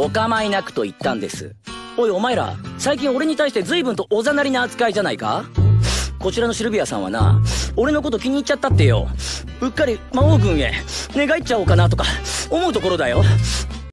お構いなくと言ったんです。おいお前ら最近俺に対して随分とおざなりな扱いじゃないか？こちらのシルビアさんはな俺のこと気に入っちゃったってよ。うっかり魔王軍へ寝返っちゃおうかなとか思うところだよ。